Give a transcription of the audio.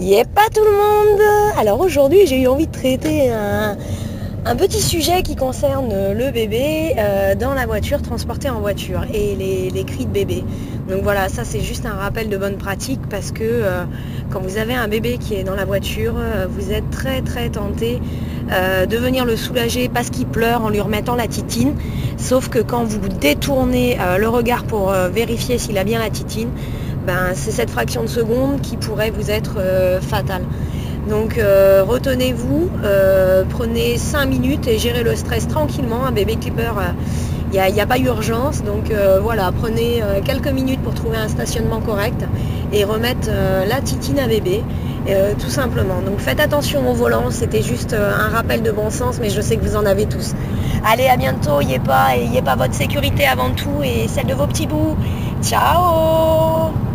Yep, pas tout le monde Alors aujourd'hui j'ai eu envie de traiter un, petit sujet qui concerne le bébé euh, dans la voiture, transporté en voiture, et les, cris de bébé. Donc voilà, ça c'est juste un rappel de bonne pratique parce que euh, quand vous avez un bébé qui est dans la voiture, euh, vous êtes très très tenté de venir le soulager parce qu'il pleure en lui remettant la titine. Sauf que quand vous détournez le regard pour vérifier s'il a bien la titine, ben, c'est cette fraction de seconde qui pourrait vous être euh, fatale. Donc euh, retenez-vous, euh, prenez 5 minutes et gérez le stress tranquillement. Un bébé pleure, il n'y a, pas urgence. Donc voilà, prenez quelques minutes pour trouver un stationnement correct et remettre la titine à bébé. tout simplement. Donc faites attention au volant, c'était juste un rappel de bon sens, mais je sais que vous en avez tous. Allez, à bientôt, n'y pas, pas votre sécurité avant tout et celle de vos petits bouts. Ciao